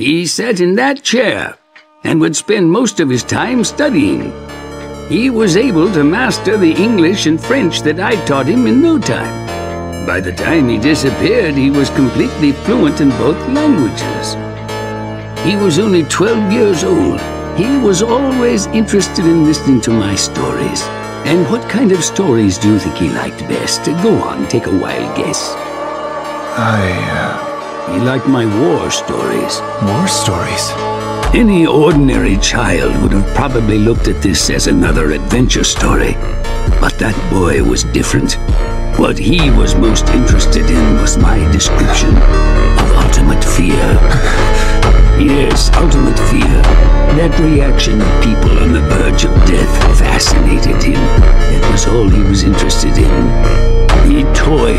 He sat in that chair and would spend most of his time studying. He was able to master the English and French that I taught him in no time. By the time he disappeared, he was completely fluent in both languages. He was only 12 years old. He was always interested in listening to my stories. And what kind of stories do you think he liked best? Go on, take a wild guess. I, uh, He liked my war stories. war stories. Any ordinary child would have probably looked at this as another adventure story. But that boy was different. What he was most interested in was my description of ultimate fear. Yes, ultimate fear. That reaction of people on the verge of death fascinated him. That was all he was interested in. He toyed.